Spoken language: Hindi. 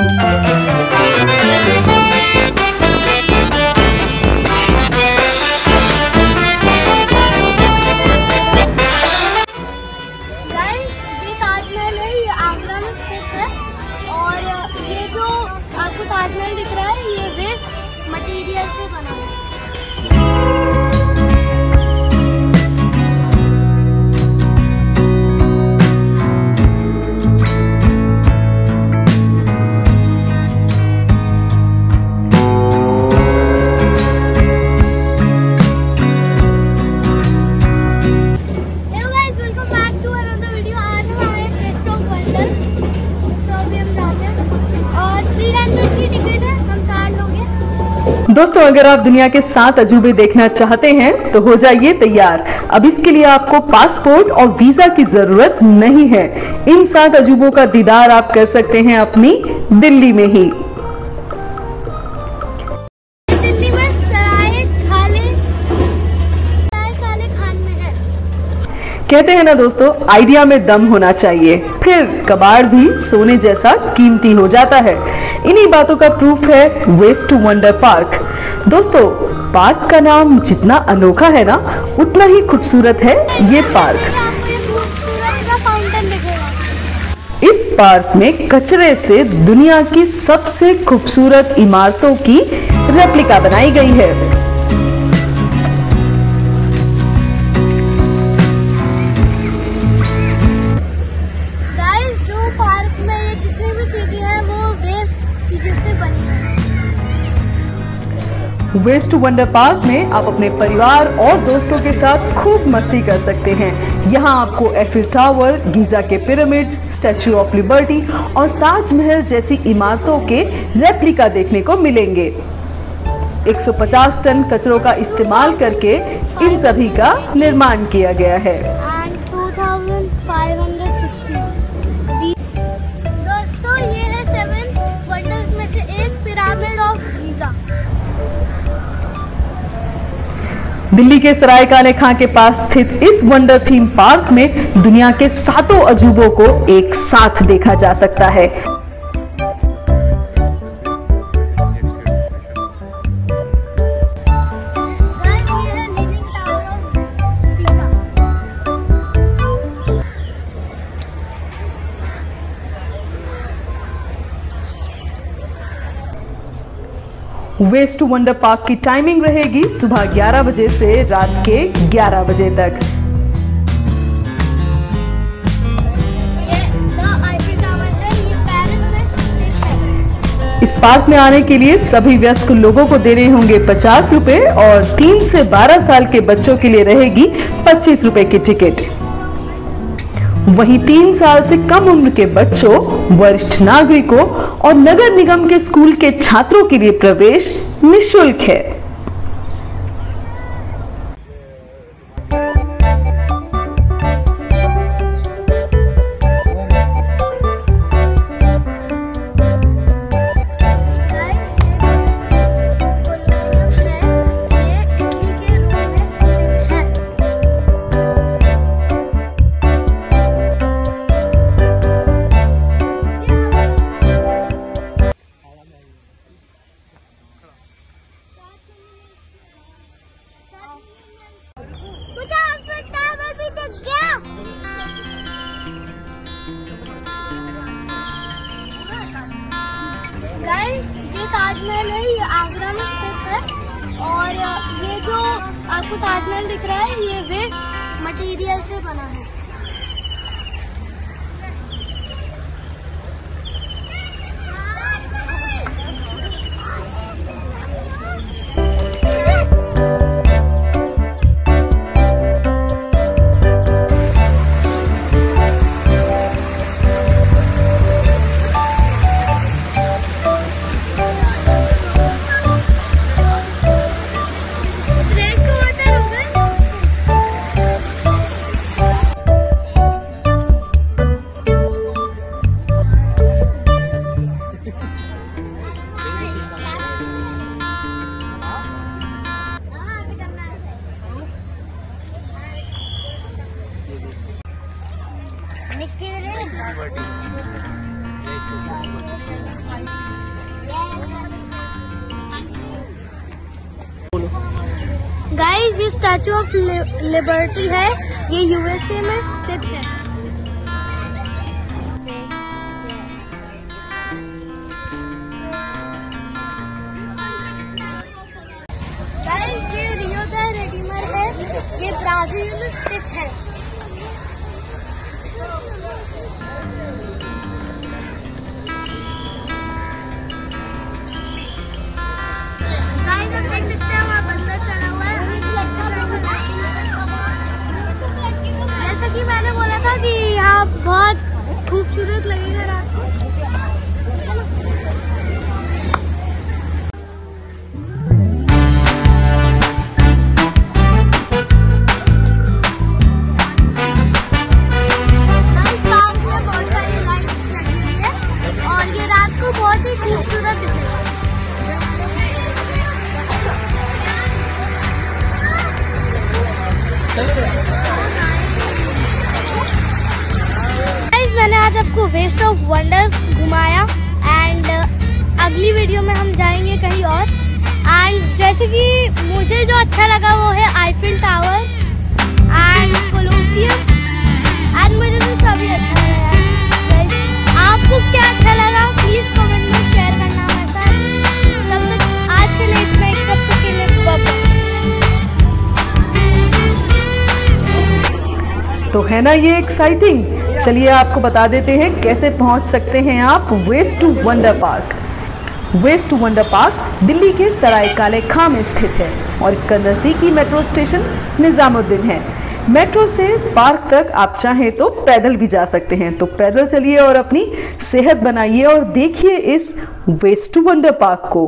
गाइस दोस्तों, अगर आप दुनिया के सात अजूबे देखना चाहते हैं तो हो जाइए तैयार। अब इसके लिए आपको पासपोर्ट और वीज़ा की ज़रूरत नहीं है। इन सात अजूबों का दीदार आप कर सकते हैं अपनी दिल्ली में ही। कहते हैं ना दोस्तों आइडिया में दम होना चाहिए। फिर कबाड़ भी सोने जैसा कीमती हो जाता है। इन्हीं बातों का प्रूफ है वेस्ट टू वंडर पार्क दोस्तों पार्क का नाम जितना अनोखा है ना, उतना ही खूबसूरत है ये पार्क इस पार्क में कचरे से दुनिया की सबसे खूबसूरत इमारतों की रेप्लिका बनाई गई है। वेस्ट वंडर पार्क में आप अपने परिवार और दोस्तों के साथ खूब मस्ती कर सकते हैं। यहाँ आपको एफिल टावर गीजा के पिरामिड्स स्टैचू ऑफ़ लिबर्टी और ताजमहल जैसी इमारतों के रेप्लिका देखने को मिलेंगे। 150 टन कचरों का इस्तेमाल करके इन सभी का निर्माण किया गया है। दिल्ली के सराय काले खां के पास स्थित इस वंडर थीम पार्क में दुनिया के सातों अजूबों को एक साथ देखा जा सकता है। वेस्ट टू वंडर पार्क की टाइमिंग रहेगी सुबह 11 बजे से रात के 11 बजे तक। इस पार्क में आने के लिए सभी व्यस्क लोगों को देने होंगे पचास रुपए और तीन से बारह साल के बच्चों के लिए रहेगी पच्चीस रुपए की टिकट। वहीं तीन साल से कम उम्र के बच्चों, वरिष्ठ नागरिकों और नगर निगम के स्कूल के छात्रों के लिए प्रवेश निशुल्क है। ताजमहल है, ये आगरा में स्थित है। और ये जो आपको ताजमहल दिख रहा है, ये वेस्ट मटेरियल से बना है। गाइस ये स्टैचू ऑफ़ लिबर्टी है। ये यूएसए में स्थित है। गाइस ये रियो द है। ये ब्राज़ील में स्थित है। बहुत खूबसूरत लगेगा रात को। Guys, पार्क मैंने आज आपको वेस्ट ऑफ़ वंडर्स घुमाया एंड अगली वीडियो में हम जाएँगे कहीं और। एंड जैसे कि मुझे जो अच्छा लगा वो है Eiffel Tower and Colosseum and मुझे तो सभी अच्छा लगा आपको क्या अच्छा लगा? प्लीज़ कमेंट में शेयर करना तब तक आज के लिए इतना ही। तब तक के लिए तो है ना ये एक्साइटिंग चलिए आपको बता देते हैं कैसे पहुँच सकते हैं आप Waste to Wonder Park Waste to Wonder Park Delhi के सराय काले खां में स्थित है और इसका नज़दीकी मेट्रो स्टेशन निज़ामुद्दीन है। मेट्रो से पार्क तक आप चाहें तो पैदल भी जा सकते हैं। तो पैदल चलिए और अपनी सेहत बनाइए और देखिए इस वेस्ट टू वंडर पार्क को।